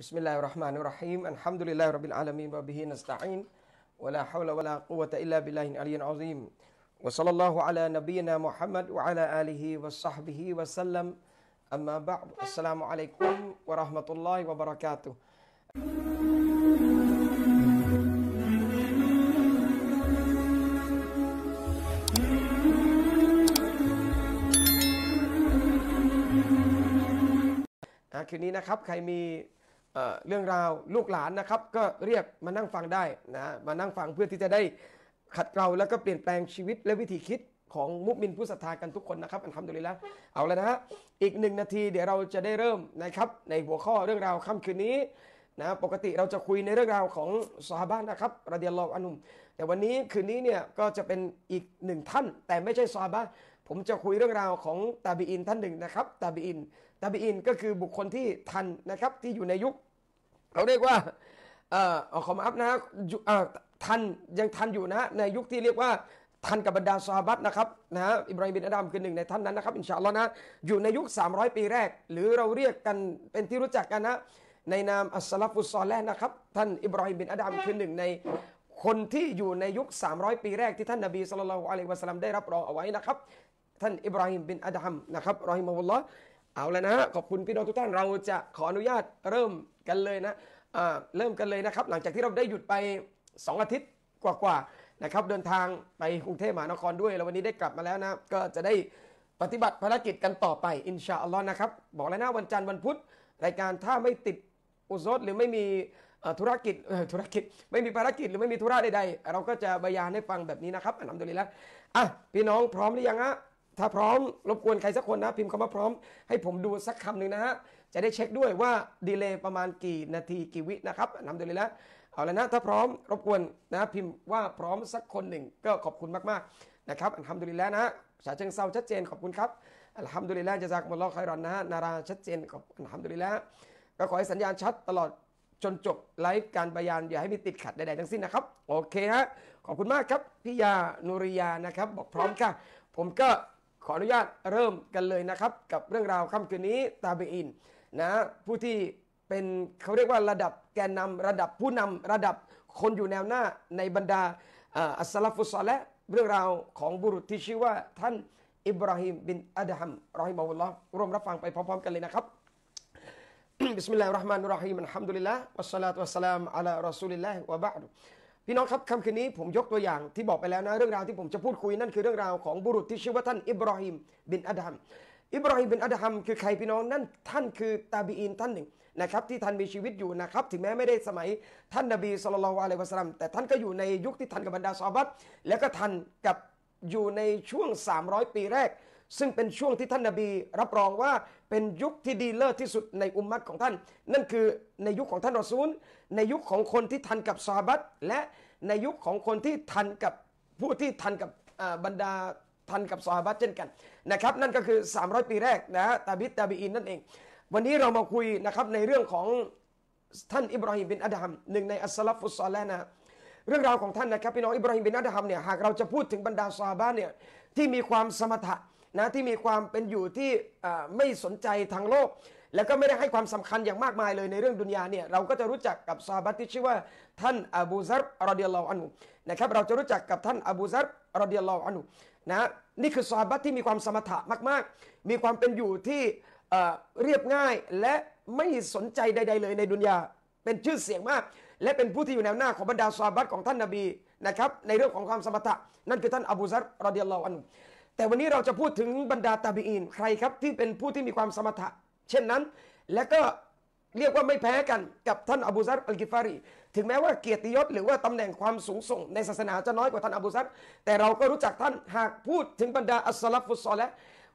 بسم الله الرحمن الرحيم الحمد لله رب العالمين وبه نستعين ولا حول ولا قوة إلا بالله العلي العظيم وصلى الله على نبينا محمد وعلى آله وصحبه وسلم أما بعد السلام عليكم ورحمة الله وبركاته คืนนี้นะครับใครมี เเรื่องราวลูกหลานนะครับ ก็เรียกมานั่งฟังได้นะมานั่งฟังเพื่อที่จะได้ขัดเกลาแล้วก็เปลี่ยนแปลงชีวิตและวิธีคิดของมุสลิมผู้ศรัทธากันทุกคนนะครับอันทำดุลิละเอาแล้วนะฮะอีกหนึ่งนาทีเดี๋ยวเราจะได้เริ่มนะครับ ในหัวข้อเรื่องราวค่ำคืนนี้นะปกติเราจะคุยในเรื่องราวของซอฮาบะนะครับระเดิยัลลออานุม แต่วันนี้คืนนี้เนี่ยก็จะเป็นอีกหนึ่งท่าน แต่ไม่ใช่ซอฮาบะผมจะคุยเรื่องราวของตาบีอินท่านหนึ่งนะครับตาบีอิน ตาบีอินก็คือบุคคลที่ทันนะครับที่อยู่ในยุคเขาเรียกว่าเอ่อขอมาอัฟนะทันยังทันอยู่นะในยุคที่เรียกว่าทันกับบรรดาซอฮาบัตนะครับนะอิบราฮิมบินอัดฮัมคือหนึ่งในท่านนั้นนะครับإن شاء اللهนะอยู่ในยุค 300 ปีแรก หรือเราเรียกกันเป็นที่รู้จักกันนะในนามالسلف الصالحนะครับท่านอิบราฮิมบินอัดฮัมคือหนึ่งในคนที่อยู่ในยุค 300 ปีแรกที่ท่านนบีสุลต่านอะลัยวะสัลลัมได้รับรองเอาไว้นะครับท่านอิบราฮิมบินอาดัมนะครับรอฮิมะฮุลลอฮ์ เอาแล้วนะฮะขอบคุณพี่น้องทุกท่านเราจะขออนุญาตเริ่มกันเลยนะเริ่มกันเลยนะครับ หลังจากที่เราได้หยุดไป 2 อาทิตย์กว่าๆนะครับ เดินทางไปกรุงเทพมหานครด้วยแล้ววันนี้ได้กลับมาแล้วนะก็จะได้ปฏิบัติภารกิจกันต่อไปอินชาอัลลอฮ์นะครับ บอกแล้วนะวันจันทร์วันพุธรายการถ้าไม่ติดอุซดหรือไม่มีธุรกิจธุรกิจไม่มีภารกิจหรือไม่มีธุระใดๆเราก็จะบรรยายให้ฟังแบบนี้นะครับอันนั้นดุลิละอะพี่น้องพร้อมหรือยังฮะ ถ้าพร้อมรบกวนใครสักคนนะ พิมพ์คำว่าพร้อม ให้ผมดูสักคำหนึ่งนะฮะจะได้เช็คด้วยว่าดีเลย์ประมาณกี่นาทีกี่วินะครับนำเดูเลยละเอาแล้วนะถ้าพร้อมรบกวนนะพิมพ์ว่าพร้อมสักคนหนึ่งก็ขอบคุณมากๆนะครับทำดูลิแล้วนะฉาเชิงเซาชัดเจนขอบคุณครับالحمد لله جزاكم الله خيراนะฮะนาราชัดเจนขอบอัลฮัมดุลิลละก็ขอให้สัญญาณชัดตลอดจนจบไลฟ์การบรรยายอย่าให้มีติดขัดใดๆทั้งสิ้นนะครับ โอเคฮะขอบคุณมากครับพี่ยานุริยานะครับ บอกพร้อมค่ะ ผมก็ ขออนุญาตเริ่มกันเลยนะครับ กับเรื่องราวค่ำคืนนี้ตาบีอินนะผู้ที่เป็นเขาเรียกว่าระดับแกนนำระดับผู้นำระดับคนอยู่แนวหน้าในบรรดาالسلف الصالحเรื่องราวของบุรุษที่ชื่อว่าท่านอิบราฮิมบินอัดฮัมرحمه اللهร่วมรับฟังไปพร้อมๆกันเลยนะครับبسم الله الرحمن พี่น้องครับค่ำคืนนี้ผมยกตัวอย่างที่บอกไปแล้วนะเรื่องราวที่ผมจะพูดคุยนั่นคือเรื่องราวของบุรุษที่ชื่อว่าท่านอิบราฮิมบินอัดฮัมอิบราฮิมบินอัดฮัมคือใครพี่น้องนั่นท่านคือตาบีอินท่านหนึ่งนะครับที่ท่านมีชีวิตอยู่นะครับถึงแม้ไม่ได้สมัยท่านนบีสุลต่านอะลัยวะสัลลัมแต่ท่านก็อยู่ในยุคที่ทันกับบรรดาซอบัตแล้วก็ทันกับอยู่ในช่วง 300 ปีแรก ซึ่งเป็นช่วงที่ท่านนาบีรับรองว่าเป็นยุคที่ดีเลิศที่สุดในอุมมัตของท่าน นั่นคือในยุคของท่านรอซูล ในยุคของคนที่ทันกับซอฮาบัตและในยุคของคนที่ทันกับผู้ที่ทันกับบรรดาทันกับซอฮาบัตเช่นกันนะครับนั่นก็คือ 300 ปีแรกนะฮะตาบิดตาบีอินนั่นเอง วันนี้เรามาคุยนะครับในเรื่องของท่านอิบราฮิมบินอัดฮัมหนึ่งในอัสสลัฟฟุสซอลแลนะเรื่องราวของท่านนะครับพี่น้องอิบราฮิมบินอัดฮัมเนี่ยหากเราจะพูดถึงบรรดาซอฮาบะเนี่ยที่มีความสมถะ นะที่มีความเป็นอยู่ที่ไม่สนใจทางโลก แล้วก็ไม่ได้ให้ความสำคัญอย่างมากมายเลยในเรื่องดุนยาเนี่ยเราก็จะรู้จักกับซาบะห์ที่ชื่อว่าท่านอบูซัรรอดิยัลลอฮุอันุนะครับเราจะรู้จักกับท่านอบูซัรรอดิยัลลอฮุอันุนะนี่คือซาบะห์ที่มีความสมถะมากๆ มีความเป็นอยู่ที่เรียบง่ายและไม่สนใจใด ๆ เลยในดุนยาเป็นชื่อเสียงมาก และเป็นผู้ที่อยู่แนวหน้าของบรรดาซาบัตของท่านนบีนะครับในเรื่องของความสมถะนั่นคือท่านอบูซัรรอดิยัลลอฮุอันุ แต่วันนี้เราจะพูดถึงบรรดาตาบีอีนใครครับที่เป็นผู้ที่มีความสมถะ เช่นนั้น และก็เรียกว่าไม่แพ้กันกับท่านอบูซัรอัลกิฟารี ถึงแม้ว่าเกียรติยศหรือว่าตำแหน่งความสูงส่ง ในศาสนาจะน้อยกว่าท่านอบูซัรแต่เราก็รู้จักท่านหากพูดถึงบรรดาالسلف الصالح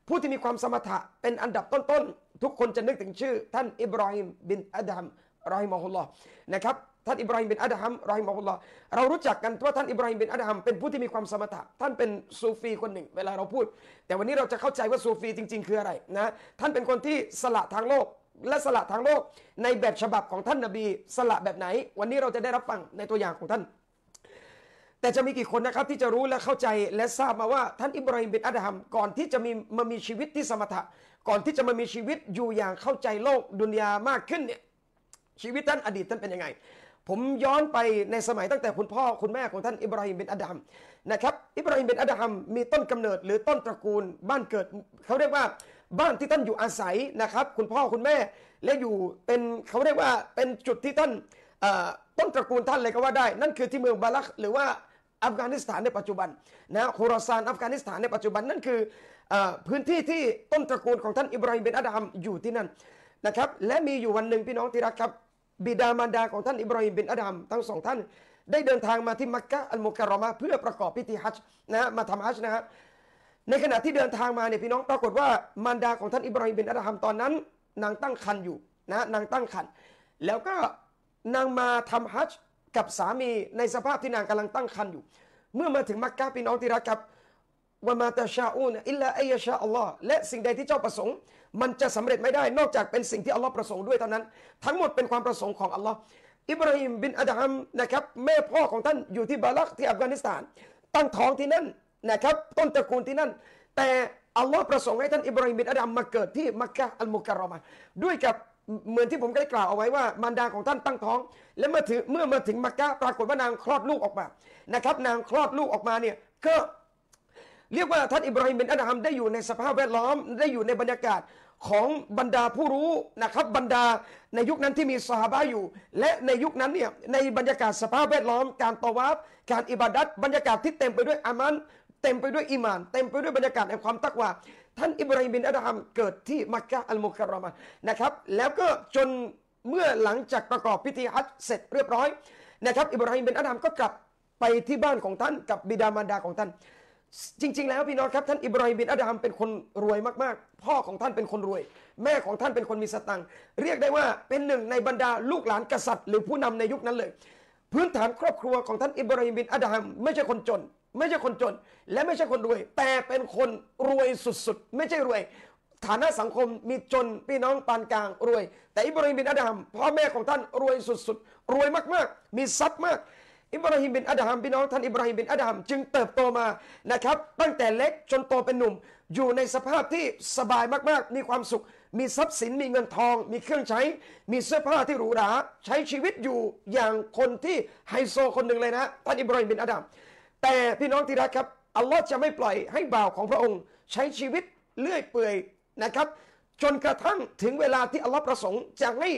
ผู้ที่มีความสมถะเป็นอันดับต้นๆทุกคนจะนึกถึงชื่อ ท่านอิบราฮิมบินอัดฮัมرحمه اللهนะครับ ท่านอิบราฮิมบินอัดฮัมرحمه اللهเรารู้จักกันว่าท่านอิบราฮิมบินอัดฮัมเป็นผู้ที่มีความสมถะท่านเป็นซูฟีคนหนึ่ง เวลาเราพูด แต่วันนี้เราจะเข้าใจว่าซูฟีจริง ๆ คืออะไรนะท่านเป็นคนที่สละทางโลกและสละทางโลก ในแบบฉบับของท่านนบีสละแบบไหน วันนี้เราจะได้รับฟังในตัวอย่างของท่าน แต่จะมีกี่คนนะครับที่จะรู้และเข้าใจและทราบมาว่าท่านอิบราฮิมบินอัดฮัมก่อนที่จะมีมามีชีวิตที่สมถะ ก่อนที่จะมามีชีวิตอยู่อย่างเข้าใจโลกดุนยามากขึ้นเนี่ยชีวิตท่านอดีตท่านเป็นยังไง ผมย้อนไปในสมัยตั้งแต่คุณพ่อคุณแม่ของท่านอิบราฮิมเป็นอัดัมนะครับอิบราฮิมเป็นอัดัมมีต้นกำเนิดหรือต้นตระกูลบ้านเกิดเขาเรียกว่าบ้านที่ท่านอยู่อาศัยนะครับ คุณพ่อคุณแม่และอยู่เป็นเขาเรียกว่าเป็นจุดที่ท่านต้นตระกูลท่านเลยก็ว่าได้ นั่นคือที่เมืองบาลักหรือว่าอัฟกานิสถานในปัจจุบันนะโครซานอัฟกานิสถานในปัจจุบันนั่นคือพื้นที่ที่ต้นตระกูลของท่านอิบราฮิมเป็นอัดัมอยู่ที่นั่นนะครับและมีอยู่วันหนึ่งพี่น้องที่รักครับ บิดามารดาของท่านอิบราฮิมบินอัดัมทั้งสองท่าน ได้เดินทางมาที่มักกะอัลมุการรอมาเพื่อประกอบพิธีฮัจญ์นะมาทำฮัจญ์นะครับในขณะที่เดินทางมาเนี่ยพี่น้องปรากฏว่ามารดาของท่านอิบราฮิมบินอัดัมตอนนั้น นางตั้งครรภ์อยู่นะนางตั้งครรภ์แล้วก็นางมาทำฮัจญ์กับสามีในสภาพที่นางกำลังตั้งครรภ์อยู่ เมื่อมาถึงมักกะพี่น้องที่รักครับ ว่ามาตาชาอูนอิลลาอัยชาอัลลอฮ์และสิ่งใดที่เจ้าประสงค์ มันจะสำเร็จไม่ได้นอกจากเป็นสิ่งที่อัลลอฮ์ประสงค์ด้วยเท่านั้น ทั้งหมดเป็นความประสงค์ของอัลลอฮ์อิบราฮิมบินอัดฮัมนะครับแม่พ่อของท่านอยู่ที่บาลักที่อัฟกานิสถาน ตั้งท้องที่นั่นนะครับต้นตระกูลที่นั่น แต่อัลลอฮ์ประสงค์ให้ท่านอิบราฮิมบินอัดฮัมมาเกิดที่มักกะอัลมุการรอมาด้วยกับเหมือนที่ผมได้กล่าวเอาไว้ว่ามารดาของท่านตั้งท้อง และเมื่อถึงเมื่อมาถึงมักกะปรากฏว่านางคลอดลูกออกมานะครับนางคลอดลูกออกมาเนี่ยก็ เรียกว่าท่านอิบราฮิมบินอัดฮัมได้อยู่ในสภาพแวดล้อมได้อยู่ในบรรยากาศของบรรดาผู้รู้นะครับบรรดาในยุคนั้นที่มีสหาบะอยู่ และในยุคนั้นเนี่ยในบรรยากาศสภาพแวดล้อม การตวาบการอิบาดัตบรรยากาศที่เต็มไปด้วยอามันเต็มไปด้วยอิมาน เต็มไปด้วยบรรยากาศแห่งความตักวาท่านอิบราฮิมบินอัดฮัมเกิดที่มักกะอัลมุคารามะนะครับ แล้วก็จนเมื่อหลังจากประกอบพิธีฮัจเสร็จเรียบร้อยนะครับ อิบราฮิมบินอัดฮัมก็กลับไปที่บ้านของท่านกับบิดามารดาของท่าน จริง ๆ แล้วพี่น้องครับท่านอิบราฮิมบินอัดามเป็นคนรวยมากๆ พ่อของท่านเป็นคนรวย แม่ของท่านเป็นคนมีสตังค์เรียกได้ว่าเป็นหนึ่งในบรรดาลูกหลานกษัตริย์ หรือผู้นำในยุคนั้นเลย พื้นฐานครอบครัวของท่านอิบราฮิมบินอัดามไม่ใช่คนจน ไม่ใช่คนจน และไม่ใช่คนรวย แต่เป็นคนรวยสุดๆ ไม่ใช่รวย ฐานะสังคมมีจนพี่น้องปานกลางรวย แต่อิบราฮิมบินอัดามพ่อแม่ของท่านรวยสุดๆรวยมากๆ มีทรัพย์มาก อิบราฮิมบินอัดฮามพี่น้องท่านอิบราฮิมบินอัดฮามจึงเติบโตมานะครับตั้งแต่เล็กจนโตเป็นหนุ่ม อยู่ในสภาพที่สบายมากๆ มีความสุข มีทรัพย์สินมีเงินทอง มีเครื่องใช้ มีเสื้อผ้าที่หรูหราใช้ชีวิตอยู่อย่างคนที่ไฮโซคนหนึ่งเลยนะท่านอิบราฮิมบินอัดฮามแต่พี่น้องที่รักครับอัลลอฮ์จะไม่ปล่อยให้บ่าวของพระองค์ ใช้ชีวิตเลื่อยเปื่อยนะครับ จนกระทั่งถึงเวลาที่อัลลอฮ์ประสงค์จะให้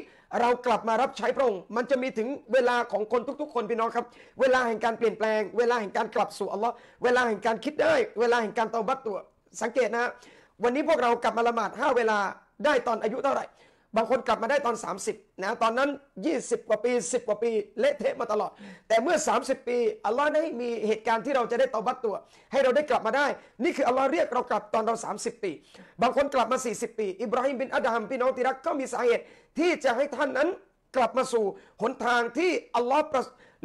เรากลับมารับใช้พระองค์ มันจะมีถึงเวลาของคนทุก ๆ คนพี่น้องครับ เวลาแห่งการเปลี่ยนแปลง เวลาแห่งการกลับสู่อัลลอฮ์เวลาแห่งการคิดได้ เวลาแห่งการเตอบัตตัว สังเกตนะ วันนี้พวกเรากลับมาละหมาด5เวลาได้ตอนอายุเท่าไหร่ บางคนกลับมาได้ตอน 30นะตอนนั้น 20 กว่าปี 10 กว่าปีเละเทะมาตลอด แต่เมื่อ 30 ปีอัลลอฮ์ได้มีเหตุการณ์ที่เราจะได้ตอบัตตัว ให้เราได้กลับมาได้ นี่คืออัลลอฮ์เรียกเรากลับตอนเรา 30 ปี บางคนกลับมา 40 ปี อิบราฮิมบินอัดฮัมพี่น้องที่รักก็มีสาเหตุที่จะให้ท่านนั้นกลับมาสู่หนทางที่อัลลอฮ์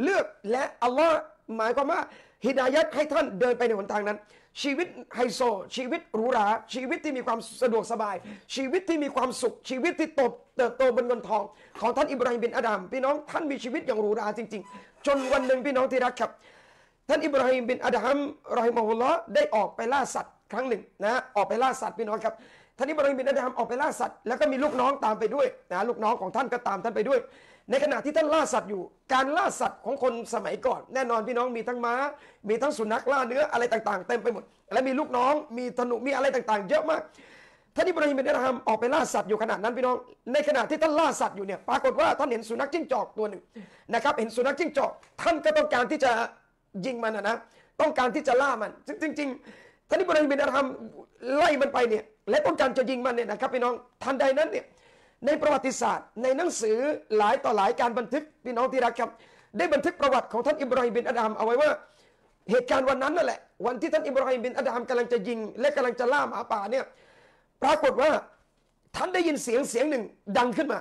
เลือกและอัลลอฮ์หมายความว่าฮิดายัดให้ท่านเดินไปในหนทางนั้น ชีวิตไฮโซ ชีวิตหรูหรา ชีวิตที่มีความสะดวกสบาย ชีวิตที่มีความสุข ชีวิตที่โตเติบโตบนเงินทอง ของท่านอิบราฮิมบินอาดัมพี่น้องท่านมีชีวิตอย่างหรูหราจริง ๆ จนวันหนึ่งพี่น้องที่รักครับ ท่านอิบราฮิมบินอาดัมรอฮิมะฮุลลอได้ออกไปล่าสัตว์ครั้งหนึ่งนะออกไปล่าสัตว์พี่น้องครับท่านอิบราฮิมบินอาดัมออกไปล่าสัตว์แล้วก็มีลูกน้องตามไปด้วยนะลูกน้องของท่านก็ตามท่านไปด้วย ในขณะที่ท่านล่าสัตว์อยู่ การล่าสัตว์ของคนสมัยก่อน แน่นอนพี่น้องมีทั้งม้า มีทั้งสุนัขล่าเนื้ออะไรต่างๆเต็มไปหมด และมีลูกน้อง มีธนูมีอะไรต่างๆ เยอะมากท่านอิบราฮิมเป็นอัลฮัมออกไปล่าสัตว์อยู่ขนาดนั้นพี่น้อง ในขณะที่ท่านล่าสัตว์อยู่เนี่ยปรากฏว่าท่านเห็นสุนัขจิ้งจอกตัวหนึ่งนะครับเห็นสุนัขจิ้งจอกท่านก็ต้องการที่จะยิงมันนะนะต้องการที่จะล่ามันจริงๆท่านอิบราฮิมเป็นอัลฮัมไล่มันไปเนี่ยและต้องการจะยิงมันเนี่ยนะครับพี่น้องทันใดนั้นเนี่ย ในประวัติศาสตร์ ในหนังสือหลายต่อหลายการบันทึกพี่น้องที่รักครับ ได้บันทึกประวัติของท่านอิบราฮิมบินอัดามเอาไว้ว่าเหตุการณ์วันนั้นนั่นแหละ วันที่ท่านอิบราฮิมบินอัดามกำลังจะยิง และกำลังจะล่าหมาป่าเนี่ยปรากฏว่าท่านได้ยินเสียงเสียงหนึ่งดังขึ้นมา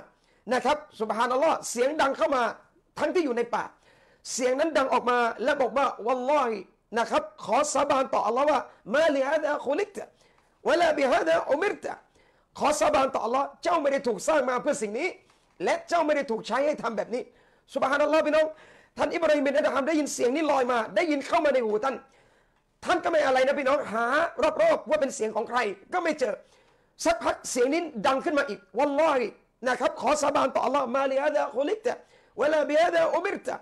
นะครับสุบฮานัลลอฮ์เสียงดังเข้ามาทั้งที่อยู่ในป่า เสียงนั้นดังออกมาและบอกว่าวัลลอฮินะครับ ขอสาบานต่ออัลลอฮ์ว่ามาลิฮะดะคุลิกตะวะลาบิฮะดะอุมิรตะ ขอสาบานต่อ Allah เจ้าไม่ได้ถูกสร้างมาเพื่อสิ่งนี้ และเจ้าไม่ได้ถูกใช้ให้ทำแบบนี้สุบฮานัลลอฮ์พี่น้องท่านอิบราฮิมบินอัดฮัมได้ยินเสียงนี้ลอยมา ได้ยินเข้ามาในหูท่าน ท่านก็ไม่อะไรนะพี่น้องหารอบๆว่าเป็นเสียงของใคร ก็ไม่เจอสักพักเสียงนี้ดังขึ้นมาอีกวัลลอฮินะครับขอสาบานต่อ Allah มาลิฮะดะคุลิกตะเวลาบิฮะดะอุมิรตะ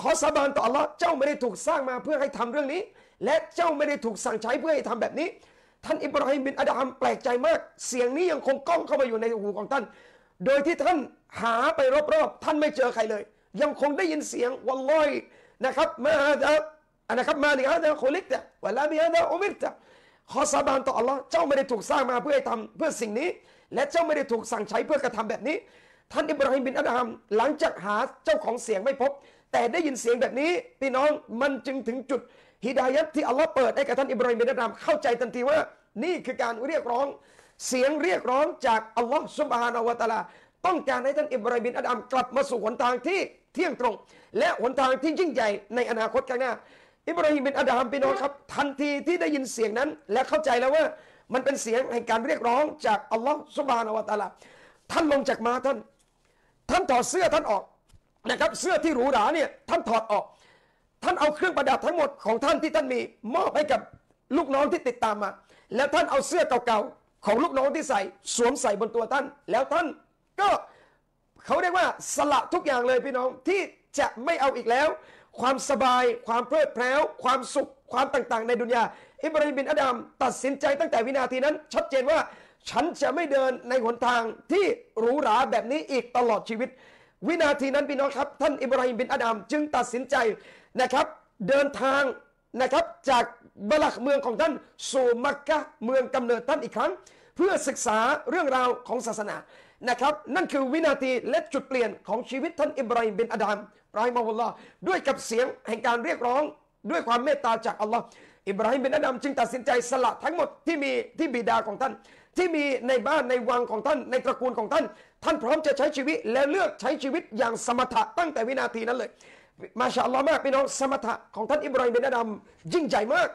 ขอสาบานต่อ Allah เจ้าไม่ได้ถูกสร้างมาเพื่อให้ทำเรื่องนี้ และเจ้าไม่ได้ถูกสั่งใช้เพื่อให้ทำแบบนี้ ท่านอิบราฮิมบินอัดฮัมแปลกใจมาก เสียงนี้ยังคงก้องเข้ามาอยู่ในหูของท่าน โดยที่ท่านหาไปรอบๆ ท่านไม่เจอใครเลย ยังคงได้ยินเสียงวัลลอยนะครับมาฮะดะนะครับมาลิฮะดะคุลิกตะเวลาบิฮะดะอุมิรตะขอสาบานต่ออัลลอฮ์เจ้าไม่ได้ถูกสร้างมาเพื่อให้ทำเพื่อสิ่งนี้ และเจ้าไม่ได้ถูกสั่งใช้เพื่อกระทำแบบนี้ ท่านอิบราฮิมบินอัดฮัมหลังจากหาเจ้าของเสียงไม่พบ แต่ได้ยินเสียงแบบนี้พี่น้องมันจึงถึงจุด ฮิดายัดที่อัลลอฮ์เปิดให้กับท่านอิบราฮิมบินอัดฮัมเข้าใจทันทีว่า นี่คือการเรียกร้อง เสียงเรียกร้องจากอัลลอฮ์ซุบฮานาวะตาลา ต้องการให้ท่านอิบราฮิมบินอัดฮัมกลับมาสู่หนทางที่เที่ยงตรง และหนทางที่ยิ่งใหญ่ในอนาคตข้างหน้า อิบราฮิมบินอดฮัมพี่น้องครับ ทันทีที่ได้ยินเสียงนั้น และเข้าใจแล้วว่ามันเป็นเสียงแห่งการเรียกร้องจากอัลลอฮ์สุบฮานาวะตาลาท่านลงจากม้าท่าน ท่านถอดเสื้อท่านออกนะครับเสื้อที่หรูหราเนี่ยท่านถอดออก ท่านเอาเครื่องประดับทั้งหมดของท่านที่ท่านมีมอบให้กับลูกน้องที่ติดตามมา แล้วท่านเอาเสื้อเก่าๆของลูกน้องที่ใส่ สวมใส่บนตัวท่าน แล้วท่านก็เขาเรียกว่าสละทุกอย่างเลยพี่น้องที่จะไม่เอาอีกแล้ว ความสบาย ความเพลิดเพลินความสุขความต่างๆ ในดุนยาอิบราฮิมบินอัดามตัดสินใจตั้งแต่วินาทีนั้น ชัดเจนว่าฉันจะไม่เดินในหนทางที่หรูหราแบบนี้อีกตลอดชีวิต วินาทีนั้นพี่น้องครับ ท่านอิบราฮิมบินอัดามจึงตัดสินใจ นะครับ เดินทางนะครับจากบลักเมืองของท่านสู่มักกะเมืองกำเนิดท่านอีกครั้ง เพื่อศึกษาเรื่องราวของศาสนานะครับ นั่นคือวินาทีและจุดเปลี่ยนของชีวิตท่านอิบราฮิมบินอัดามรายมาฮุลลอฮ์ด้วยกับเสียงแห่งการเรียกร้องด้วยความเมตตาจากอัลลอฮ์อิบราฮิมบินอัดามจึงตัดสินใจสละทั้งหมดที่มีที่บิดาของท่าน ที่มีในบ้านในวังของท่าน ในตระกูลของท่าน ท่านพร้อมจะใช้ชีวิตและเลือกใช้ชีวิตอย่างสมถะตั้งแต่วินาทีนั้นเลย มาชาอัลลอฮ์มากพี่น้องสมถะของท่านอิบราฮิมเบนอัดามยิ่งใหญ่มาก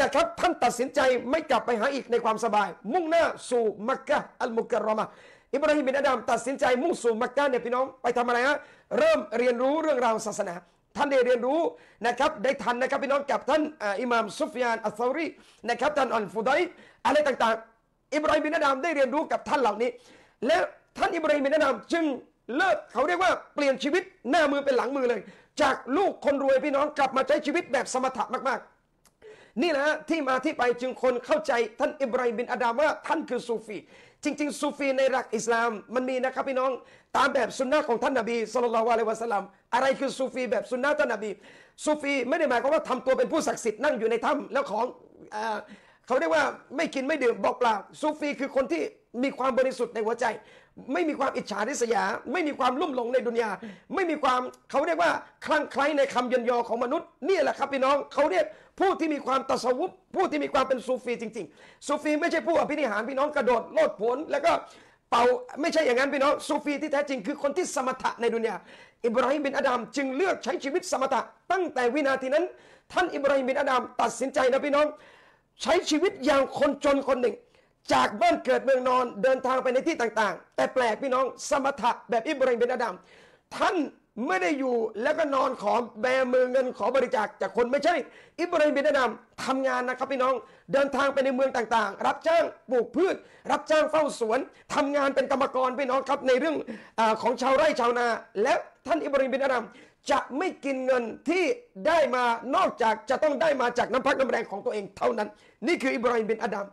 นะครับท่านตัดสินใจไม่กลับไปหาอีกในความสบาย มุ่งหน้าสู่มักกะอัลมุกรรมะอิบราฮิมบินอัดามตัดสินใจมุ่งสู่มักกะเนี่ยพี่น้องไปทำอะไรฮะเริ่มเรียนรู้เรื่องราวศาสนา ท่านได้เรียนรู้นะครับได้ทันนะครับพี่น้องกับท่านอิหม่ามซุฟยานอัลซารีนะครับท่านอัลฟุดัยอะไรต่างๆ อิบราฮิมบินอัดามได้เรียนรู้กับท่านเหล่านี้ และท่านอิบราฮิมบินอัดามจึงเลิกเขาเรียกว่าเปลี่ยนชีวิตหน้ามือเป็นหลังมือเลย จากลูกคนรวยพี่น้องกลับมาใช้ชีวิตแบบสมถะมากๆ นี่แหละที่มาที่ไปจึงคนเข้าใจท่านอิบราฮิมบินอาดามว่าท่านคือซูฟี จริง ๆ ซูฟีในหลักอิสลามมันมีนะครับพี่น้องตามแบบสุนนะของท่านนบีสุลต่านละวะลัยวะสลัมอะไรคือซูฟีแบบสุนนะท่านนบีซูฟีไม่ได้หมายความว่าทำตัวเป็นผู้ศักดิ์สิทธิ์นั่งอยู่ในถ้ำแล้วของอ่าเขาเรียกว่าไม่กินไม่ดื่มบอกเปล่าซูฟีคือคนที่มีความบริสุทธิ์ในหัวใจ ไม่มีความอิจฉาริษยา ไม่มีความลุ่มหลงในดุนยา ไม่มีความเขาเรียกว่าคลั่งไคล้ในคำยนยอของมนุษย์นี่แหละครับพี่น้องเขาเรียกผู้ที่มีความตัสวุบผู้ที่มีความเป็นซูฟีจริงๆซูฟีไม่ใช่ผู้อภินิหารพี่น้องกระโดดโลดผนแล้วก็เป่าไม่ใช่อย่างนั้นพี่น้องซูฟีที่แท้จริงคือคนที่สมถะในดุนยาอิบราฮิมบินอาดัมจึงเลือกใช้ชีวิตสมถะ ตั้งแต่วินาทีนั้น ท่านอิบราฮิมบินอาดัมตัดสินใจนะพี่น้อง ใช้ชีวิตอย่างคนจนคนหนึ่ง จากบ้านเกิดเมืองนอนเดินทางไปในที่ต่างๆ แต่แปลกพี่น้องสมถะแบบอิบราฮิมบินอาดัมท่านไม่ได้อยู่แล้วก็นอนขอแบมือเงินขอบริจาคจากคนไม่ใช่ อิบราฮิมบินอาดัมทำงานนะครับพี่น้องเดินทางไปในเมืองต่างๆ รับจ้างปลูกพืช รับจ้างเฝ้าสวนทำงานเป็นกรรมกรพี่น้องครับในเรื่องอของชาวไร่ชาวนา และท่านอิบราฮิมบินอาดัม จะไม่กินเงินที่ได้มานอกจากจะต้องได้มาจากน้ำพักน้ำแรงของตัวเองเท่านั้น นี่คืออิบราฮิมบินอาดัม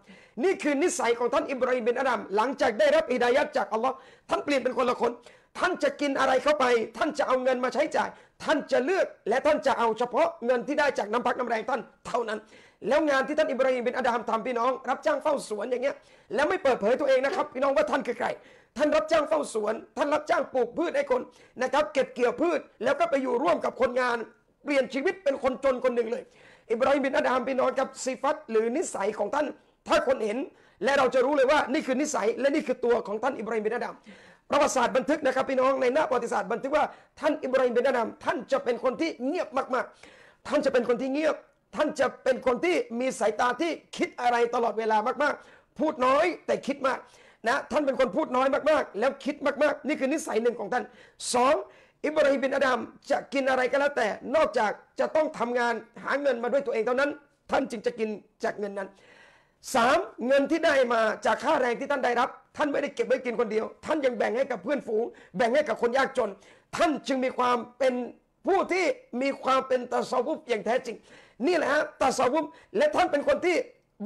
นี่คือนิสัยของท่านอิบราฮิมบินอาดัมหลังจากได้รับอิดายัดจากอัลลอฮ์ท่านเปลี่ยนเป็นคนละคน ท่านจะกินอะไรเข้าไป ท่านจะเอาเงินมาใช้จ่าย ท่านจะเลือกและท่านจะเอาเฉพาะเงินที่ได้จากน้ำพักน้ำแรงท่านเท่านั้น แล้วงานที่ท่านอิบราฮิมบินอาดัมทำพี่น้อง รับจ้างเฝ้าสวนอย่างเงี้ยแล้วไม่เปิดเผยตัวเองนะครับพี่น้องว่าท่านคือใคร ท่านรับจ้างเฝ้าสวน ท่านรับจ้างปลูกพืชให้คนนะครับ เก็บเกี่ยวพืช แล้วก็ไปอยู่ร่วมกับคนงาน เปลี่ยนชีวิตเป็นคนจนคนหนึ่งเลย อิบราฮิมบินอาดัมพี่น้องกับซีฟัตหรือนิสัยของท่าน ถ้าคนเห็น และเราจะรู้เลยว่านี่คือนิสัย และนี่คือตัวของท่านอิบราฮิมบินอาดัมประวัติศาสตร์บันทึกนะครับพี่น้องในหน้าประวัติศาสตร์บันทึกว่าท่านอิบราฮิมบินอาดัมท่านจะเป็นคนที่เงียบมากๆ ท่านจะเป็นคนที่เงียบ ท่านจะเป็นคนที่มีสายตาที่คิดอะไรตลอดเวลามากๆ พูดน้อยแต่คิดมาก นะท่านเป็นคนพูดน้อยมากๆ แล้วคิดมากๆ นี่คือนิสัยหนึ่งของท่านสองอิบราฮิมบินอาดัมจะกินอะไรก็แล้วแต่ นอกจากจะต้องทำงานหาเงินมาด้วยตัวเองเท่านั้น ท่านจึงจะกินจากเงินนั้นสามเงินที่ได้มาจากค่าแรงที่ท่านได้รับ ท่านไม่ได้เก็บไว้กินคนเดียว ท่านยังแบ่งให้กับเพื่อนฝูง แบ่งให้กับคนยากจน ท่านจึงมีความเป็นผู้ที่มีความเป็นตะสวุบอย่างแท้จริง นี่แหละฮะตะสวุบและท่านเป็นคนที่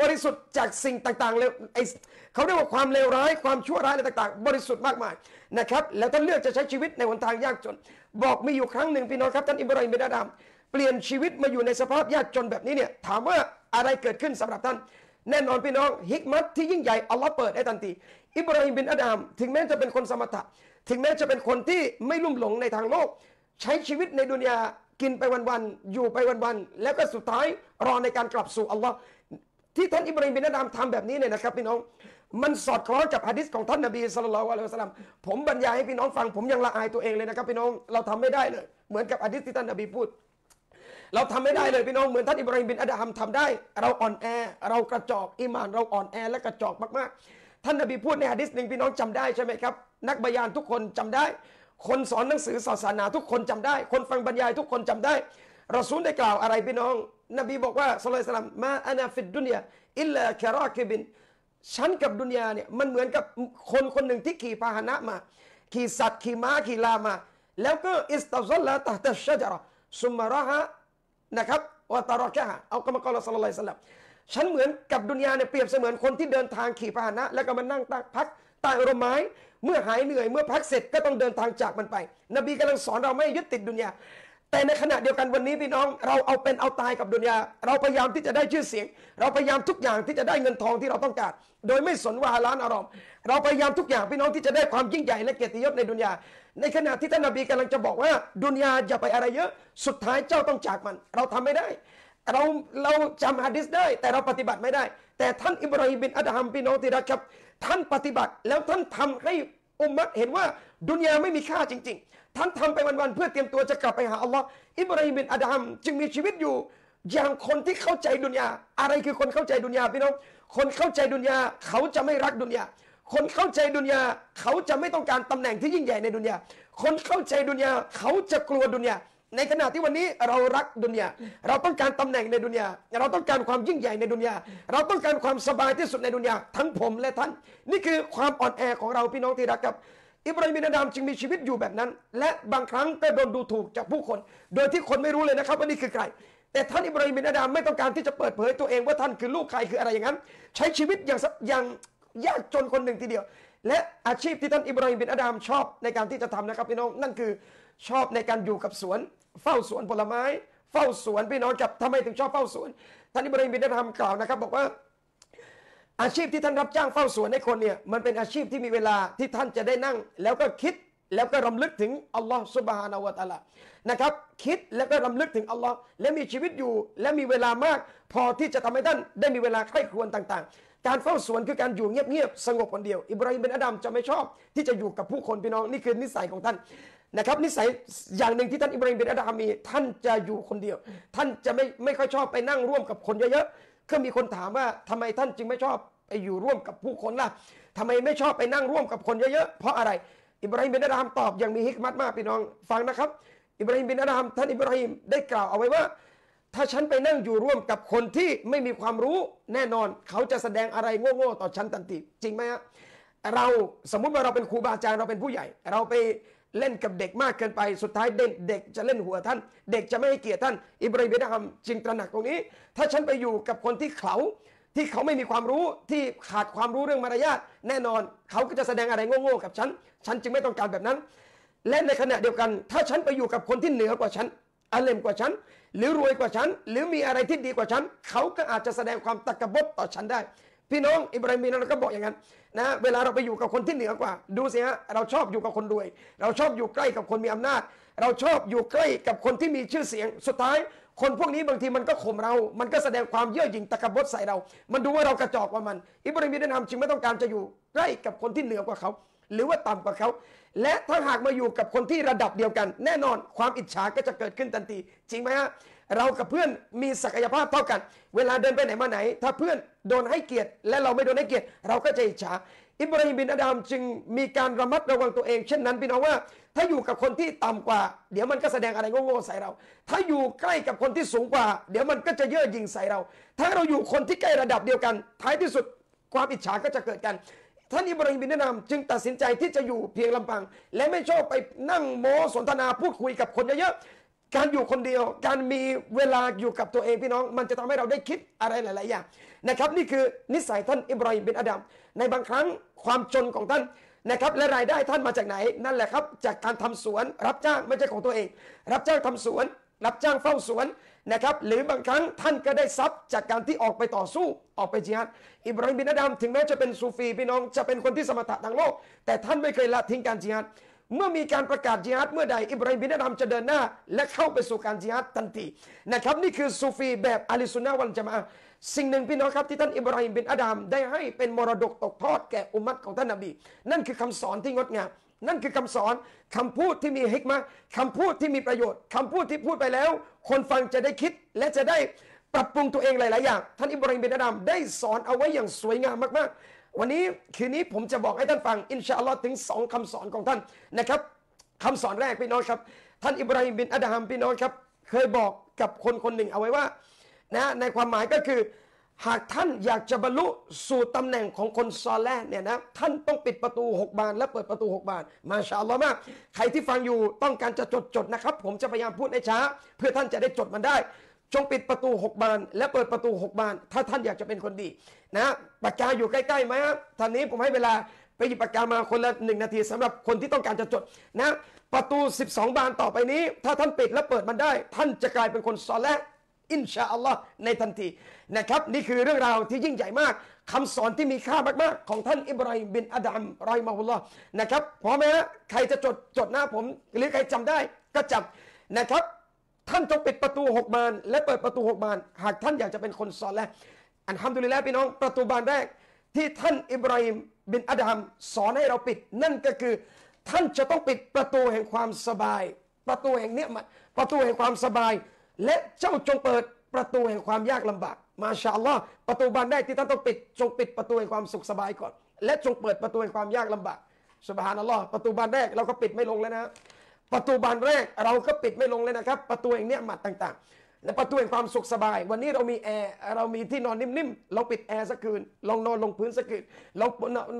บริสุทธิ์จากสิ่งต่างๆเลวไอเขาเรียกว่าความเลวร้ายความชั่วร้ายอะไรต่างๆ บริสุทธิ์มากมายนะครับ แล้วท่านเลือกจะใช้ชีวิตในหนทางยากจน บอกมีอยู่ครั้งหนึ่งพี่น้องครับท่านอิบราฮิมบินอาดามเปลี่ยนชีวิตมาอยู่ในสภาพยากจนแบบนี้เนี่ยถามว่าอะไรเกิดขึ้นสำหรับท่าน แน่นอนพี่น้องฮิกมัตที่ยิ่งใหญ่อัลลอฮ์เปิดให้ทันทีอิบราฮิมบินอาดาม ถึงแม้จะเป็นคนสมถะ ถึงแม้จะเป็นคนที่ไม่ลุ่มหลงในทางโลก ใช้ชีวิตในดุนยากินไปวันๆอยู่ไปวันๆแล้วก็สุดท้ายรอในการกลับสู่อัลลอฮ์ ที่ท่านอิบราฮิมบินอาดามทำแบบนี้เนี่ยนะครับพี่น้องมันสอดคล้องกับฮะดิษของท่านนบีสุลต่านละอัลลอฮฺผมบรรยายให้พี่น้องฟังผมยังละอายตัวเองเลยนะครับพี่น้องเราทำไม่ได้เลย เหมือนกับฮะดิษที่ท่านนบีพูด เราทำไม่ได้เลยพี่น้องเหมือนท่านอิบราฮิมบินอาดามทำได้ เราอ่อนแอเรากระจอกอิมาน เราอ่อนแอและกระจอกมากๆ ท่านนบีพูดในฮะดิษหนึ่งพี่น้องจำได้ใช่ไหมครับนักบยานทุกคนจำได้ คนสอนหนังสือศาสนาทุกคนจำได้ คนฟังบรรยายทุกคนจำได้เราซูลได้กล่าวอะไรพี่น้อง นบีบอกว่าสุลัยสลามมาอานาฟิดดุนยาอิลลาคารอคิบินฉันกับดุนยาเนี่ยมันเหมือนกับคนคนหนึ่งที่ขี่พาหนะมา ขี่สัตว์ขี่ม้าขี่ลามา แล้วก็อิสตาซัลละตะตัชจาระซุมมาระฮะนะครับวาตารอกะฮะเอากรรมกรสุลัยสลลัมฉันเหมือนกับดุนยาเนี่ยเปรียบเสมือนคนที่เดินทางขี่พาหนะ แล้วก็มานั่งตั้งพักใต้ร่มไม้เมื่อหายเหนื่อยเมื่อพักเสร็จก็ต้องเดินทางจากมันไป นบีกำลังสอนเราไม่ยึดติดดุนยา แต่ในขณะเดียวกันวันนี้พี่น้อง เราเอาเป็นเอาตายกับดุนยา เราพยายามที่จะได้ชื่อเสียง เราพยายามทุกอย่างที่จะได้เงินทองที่เราต้องการ โดยไม่สนว่าฮาลานอารอมเราพยายามทุกอย่างพี่น้องที่จะได้ความยิ่งใหญ่และเกียรติยศในดุนยา ในขณะที่ท่านนบีกำลังจะบอกว่า ดุนยาอย่าไปอะไรเยอะ สุดท้ายเจ้าต้องจากมัน เราทำไม่ได้ เราเราจำฮะดิษได้ แต่เราปฏิบัติไม่ได้ แต่ท่านอิบราฮิมบินอัดฮัมพี่น้องที่รักครับ ท่านปฏิบัติแล้วท่านทำให้อุมมะเห็นว่าดุนยาไม่มีค่าจริง ๆ ท่านทำไปวันๆเพื่อเตรียมตัวจะกลับไปหาอัลลอฮ์อิบราฮิมบินอัดฮัมจึงมีชีวิตอยู่ อย่างคนที่เข้าใจดุนยา อะไรคือคนเข้าใจดุนยาพี่น้อง คนเข้าใจดุนยาเขาจะไม่รักดุนยาคนเข้าใจดุนยาเขาจะไม่ต้องการตำแหน่งที่ยิ่งใหญ่ในดุนยาคนเข้าใจดุนยาเขาจะกลัวดุนยาในขณะที่วันนี้เรารักดุนยาเราต้องการตำแหน่งในดุนยาเราต้องการความยิ่งใหญ่ในดุนยาเราต้องการความสบายที่สุดในดุนยาทั้งผมและท่าน นี่คือความอ่อนแอของเราพี่น้องที่รักครับ อิบราฮิมบินอาดามจึงมีชีวิตอยู่แบบนั้น และบางครั้งก็โดนดูถูกจากผู้คน โดยที่คนไม่รู้เลยนะครับว่านี่คือใคร แต่ท่านอิบราฮิมบินอาดามไม่ต้องการที่จะเปิดเผยตัวเองว่าท่านคือลูกใครคืออะไรอย่างนั้น ใช้ชีวิตอย่างอย่างยากจนคนหนึ่งทีเดียว และอาชีพที่ท่านอิบราฮิมบินอาดามชอบในการที่จะทำนะครับพี่น้องนั่นคือชอบในการอยู่กับสวน เฝ้าสวนผลไม้ เฝ้าสวนพี่น้องกับทำไมถึงชอบเฝ้าสวน ท่านอิบราฮิมบินอาดามกล่าวนะครับ บอกว่า อาชีพที่ท่านรับจ้างเฝ้าสวนให้คนเนี่ยมันเป็นอาชีพที่มีเวลาที่ท่านจะได้นั่ง แล้วก็คิดแล้วก็รำลึกถึงอัลลอฮ์สุบฮานาวะตะอาลานะครับ คิดแล้วก็รำลึกถึงอัลลอฮ์และมีชีวิตอยู่ และมีเวลามาก พอที่จะทำให้ท่านได้มีเวลาใคร่ครวญต่าง ๆ การเฝ้าสวนคือการอยู่เงียบๆสงบคนเดียว อิบราฮิมเป็นอาดัมจะไม่ชอบ ที่จะอยู่กับผู้คนพี่น้องนี่คือนิสัยของท่านนะครับนิสัยอย่างหนึ่งที่ท่านอิบราฮิมเป็นอาดัมมีท่านจะอยู่คนเดียว ท่านจะไม่ไม่ค่อยชอบไปนั่งร่วมกับคนเยอะๆ ก็มีคนถามว่าทำไมท่านจึงไม่ชอบไปอยู่ร่วมกับผู้คนล่ะทำไมไม่ชอบไปนั่งร่วมกับคนเยอะๆเพราะอะไร อิบราฮิมบินอาดามตอบอย่างมีฮิกมัตมากพี่น้องฟังนะครับ อิบราฮิมบินอาดามท่านอิบราฮิมได้กล่าวเอาไว้ว่า ถ้าฉันไปนั่งอยู่ร่วมกับคนที่ไม่มีความรู้แน่นอน เขาจะแสดงอะไรโง่ๆต่อฉันทันทีจริงไหมฮะเราสมมุติว่าเราเป็นครูบาอาจารย์เราเป็นผู้ใหญ่ เราไป เล่นกับเด็กมากเกินไปสุดท้ายเด็กเด็กจะเล่นหัวท่าน เด็กจะไม่ให้เกียรติท่าน อิบราฮิมบินอาดามจึงตระหนักตรงนี้ ถ้าฉันไปอยู่กับคนที่เขาที่เขาไม่มีความรู้ที่ขาดความรู้เรื่องมารยาทแน่นอนเขาก็จะแสดงอะไรโง่ๆกับฉัน ฉันจึงไม่ต้องการแบบนั้น และในขณะเดียวกัน ถ้าฉันไปอยู่กับคนที่เหนือกว่าฉันอาเลมกว่าฉัน หรือรวยกว่าฉัน หรือมีอะไรที่ดีกว่าฉัน เขาก็อาจจะแสดงความตะกบดต่อฉันได้ พี่น้องอิบราฮิมนั้นก็บอกอย่างนั้น นะเวลาเราไปอยู่กับคนที่เหนือกว่า ดูสิฮะเราชอบอยู่กับคนรวย เราชอบอยู่ใกล้กับคนมีอำนาจ เราชอบอยู่ใกล้กับคนที่มีชื่อเสียงสุดท้าย คนพวกนี้บางทีมันก็ข่มเรา มันก็แสดงความเย่อหยิ่งตะกบดใส่เรา มันดูว่าเรากระจอกกว่ามัน อิบราฮิมได้นำจึงไม่ต้องการจะอยู่ใกล้กับคนที่เหนือกว่าเขา หรือว่าต่ำกว่าเขา และถ้าหากมาอยู่กับคนที่ระดับเดียวกัน แน่นอนความอิจฉาก็จะเกิดขึ้นทันที จริงไหมฮะ เรากับเพื่อนมีศักยภาพเท่ากัน เวลาเดินไปไหนมาไหน ถ้าเพื่อนโดนให้เกียรติ และเราไม่โดนให้เกียรติ เราก็จะอิจฉาอิบราฮิมบินอาดามจึงมีการระมัดระวังตัวเอง เช่นนั้นพี่น้องว่า ถ้าอยู่กับคนที่ต่ำกว่า เดี๋ยวมันก็แสดงอะไรโง่ๆใส่เรา ถ้าอยู่ใกล้กับคนที่สูงกว่า เดี๋ยวมันก็จะเย่อหยิ่งใส่เรา ถ้าเราอยู่คนที่ใกล้ระดับเดียวกัน ท้ายที่สุดความอิจฉาก็จะเกิดกันท่านอิบราฮิมบินนามจึงตัดสินใจที่จะอยู่เพียงลำพัง และไม่ชอบไปนั่งโมสนทนาพูดคุยกับคนเยอะๆ การอยู่คนเดียว การมีเวลาอยู่กับตัวเองพี่น้อง มันจะทำให้เราได้คิดอะไรหลาย ๆ อย่างนะครับนี่คือนิสัยท่านอิบราฮิมบินอาดัมในบางครั้งความจนของท่านนะครับและรายได้ท่านมาจากไหน นั่นแหละครับ จากการทำสวนรับจ้างไม่ใช่ของตัวเอง รับจ้างทำสวน รับจ้างเฝ้าสวนนะครับหรือบางครั้งท่านก็ได้ทรัพย์จากการที่ออกไปต่อสู้ออกไปจิฮัดอิบราฮิมบินอาดัมถึงแม้จะเป็นซูฟีพี่น้องจะเป็นคนที่สมถะทางโลก แต่ท่านไม่เคยละทิ้งการจิฮัด เมื่อมีการประกาศจิฮัดเมื่อใดอิบราฮิมบินอดัมจะเดินหน้า และเข้าไปสู่การจิฮัดทันทีนะครับนี่คือซูฟีแบบอาลิสุนนะวันจะมาสิ่งหนึ่งพี่น้องครับที่ท่านอิบราฮิมบินอดัมได้ให้เป็นมรดกตกทอดแก่อุมมัตของท่านนบี นั่นคือคำสอนที่งดงามนั่นคือคำสอนคำพูดที่มีฮิกมาคำพูดที่มีประโยชน์คำพูดที่พูดไปแล้ว คนฟังจะได้คิดและจะได้ปรับปรุงตัวเองหลาย ๆ อย่าง ท่านอิบราฮิมบินอดัมได้สอนเอาไว้อย่างสวยงามมาก ๆ วันนี้คืนนี้ผมจะบอกให้ท่านฟังอินชาอัลลอฮ์ถึงสองคำสอนของท่านนะครับคำสอนแรกพี่น้องครับ ท่านอิบราฮิมบินอดัมพี่น้องครับ เคยบอกกับคนคนหนึ่งเอาไว้ว่านะในความหมายก็คือ หากท่านอยากจะบรรลุสู่ตำแหน่งของคนซอแลเนี่ยนะท่านต้องปิดประตู 6 บาน และเปิดประตู 6 บาน มาชาอัลลอฮ์มาก ใครที่ฟังอยู่ต้องการจะจดจดนะครับ ผมจะพยายามพูดในช้า เพื่อท่านจะได้จดมันได้ จงปิดประตู6บาน และเปิดประตู6บาน ถ้าท่านอยากจะเป็นคนดีนะปากกาอยู่ใกล้ๆไหมครับท่านนี้ผมให้เวลาไปหยิบปากกามาคนละหนึ่งนาทีสำหรับคนที่ต้องการจะจดนะประตู 12 บานต่อไปนี้ ถ้าท่านปิดและเปิดมันได้ ท่านจะกลายเป็นคนซอแลอินชาอัลลอฮ์ในทันทีนะครับนี่คือเรื่องราวที่ยิ่งใหญ่มากคำสอนที่มีค่ามากๆ ของท่านอิบราฮิมบินอัดัมรอยมาฮุลลอฮ์นะครับพร้อมไหมฮะใครจะจดจดหน้าผม หรือใครจำได้ก็จำนะครับ ท่านจงปิดประตูหกบาน และเปิดประตูหกบาน หากท่านอยากจะเป็นคนสอนและอันทำดุลิแล้วพี่น้องประตูบานแรก ที่ท่านอิบราฮิมบินอัดัมสอนให้เราปิด นั่นก็คือ ท่านจะต้องปิดประตูแห่งความสบาย ประตูแห่งเนี้ยมันประตูแห่งความสบาย และเจ้าจงเปิดประตูแห่งความยากลำบาก มาชาอัลลอฮ์ประตูบานแรกที่ท่านต้องปิด จงปิดประตูแห่งความสุขสบายก่อน และจงเปิดประตูแห่งความยากลำบากสุบฮานัลลอฮ์ประตูบานแรกเราก็ปิดไม่ลงแล้วนะ ประตูบานแรกเราก็ปิดไม่ลงเลยนะครับ ประตูแห่งเนี้ยหมัดต่างๆและประตูแห่งความสุขสบาย วันนี้เรามีแอร์เรามีที่นอนนิ่มๆลองปิดแอร์สักคืนลองนอนลงพื้นสักคืนลอง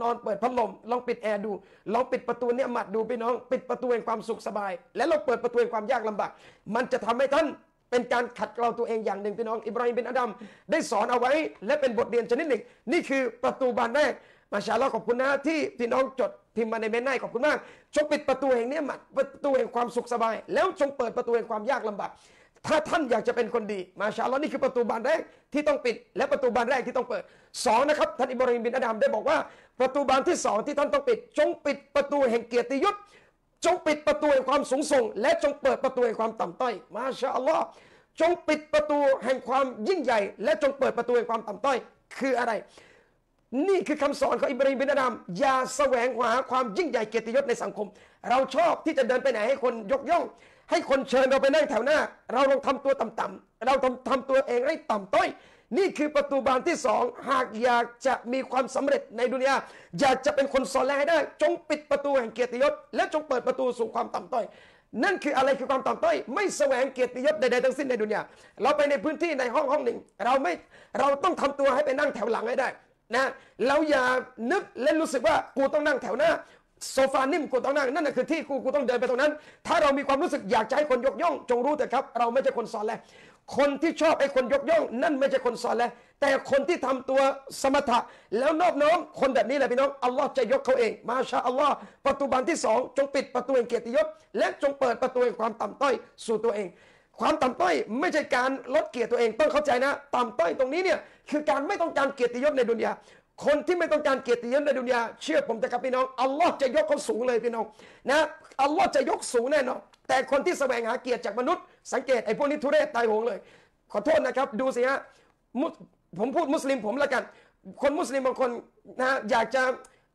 นอนเปิดพัดลมลองปิดแอร์ดูลองปิดประตู نعمة ดูพี่น้อง ปิดประตูแห่งความสุขสบาย และเราเปิดประตูแห่งความยากลำบากมันจะทำให้ท่านเป็นการขัดเกลาตัวเองอย่างหนึ่งพี่น้องอิบราฮิมบินอดัมได้สอนเอาไว้ และเป็นบทเรียนชนิดหนึ่ง นี่คือประตูบานแรก ما شاء الله ขอบคุณนะที่พี่น้องจดพิมพ์มาในเมนไนขอบคุณมากจงปิดประตูแห่ง نعمة ประตูแห่งความสุขสบาย แล้วจงเปิดประตูแห่งความยากลำบากถ้าท่านอยากจะเป็นคนดี ما شاء الله นี่คือประตูบานแรกที่ต้องปิด และประตูบานแรกที่ต้องเปิดสองนะครับท่านอิบราฮิมบินอดัมได้บอกว่า ประตูบานที่สองที่ท่านต้องปิด จงปิดประตูแห่งเกียรติยศจงปิดประตูแห่งความสูงส่ง และจงเปิดประตูแห่งความต่ำต้อย มาชาอัลลอฮ์จงปิดประตูแห่งความยิ่งใหญ่ และจงเปิดประตูแห่งความต่ำต้อย คืออะไร นี่คือคำสอนของอิบราฮิมบินอดัมอย่าแสวงหาความยิ่งใหญ่เกียรติยศในสังคม เราชอบที่จะเดินไปไหนให้คนยกย่อง ให้คนเชิญเราไปนั่งแถวหน้า เราลองทำตัวต่ำๆเราทำทำตัวเองให้ต่ำต้อยนี่คือประตูบานที่สองหากอยากจะมีความสำเร็จในดุนยาอยากจะเป็นคนสอนแลให้ได้ จงปิดประตูแห่งเกียรติยศ และจงเปิดประตูสู่ความต่ำต้อย นั่นคืออะไรคือความต่ำต้อย ไม่แสวงเกียรติยศใดๆทั้งสิ้นในดุนยาเราไปในพื้นที่ในห้องห้องหนึ่ง เราไม่เราต้องทำตัวให้ไปนั่งแถวหลังให้ได้ นะเราอย่านึกและรู้สึกว่ากูต้องนั่งแถวหน้าโซฟานิ่มกูต้องนั่งนั่นคือที่กูกูต้องเดินไปตรงนั้น ถ้าเรามีความรู้สึกอยากจะให้คนยกย่อง จงรู้แต่ครับ เราไม่ใช่คนสอนแล้วคนที่ชอบให้คนยกย่อง นั่นไม่ใช่คนสอนแล้วแต่คนที่ทำตัวสมถะแล้วนอบน้อมคนแบบนี้แหละพี่น้องอัลลอฮ์จะยกเขาเอง มาชาอัลลอฮ์ประตูบานที่สองจงปิดประตูแห่งเกียรติยศและจงเปิดประตูแห่งความต่ำต้อยสู่ตัวเอง ความต่ำต้อยไม่ใช่การลดเกียรติตัวเองต้องเข้าใจนะ ต่ำต้อยตรงนี้เนี่ยคือการไม่ต้องการเกียรติยศในดุนยาคนที่ไม่ต้องการเกียรติยศในดุนยาเชื่อผมแต่ครับพี่น้องอัลลอฮ์จะยกเขาสูงเลยพี่น้องนะอัลลอฮ์จะยกสูงแน่นอนแต่คนที่แสวงหาเกียรติจากมนุษย์ สังเกตไอ้พวกนี้ทุเรศตายโหงเลย ขอโทษนะครับ ดูสิฮะมุสผมพูดมุสลิมผมละกัน คนมุสลิมบางคนนะอยากจะ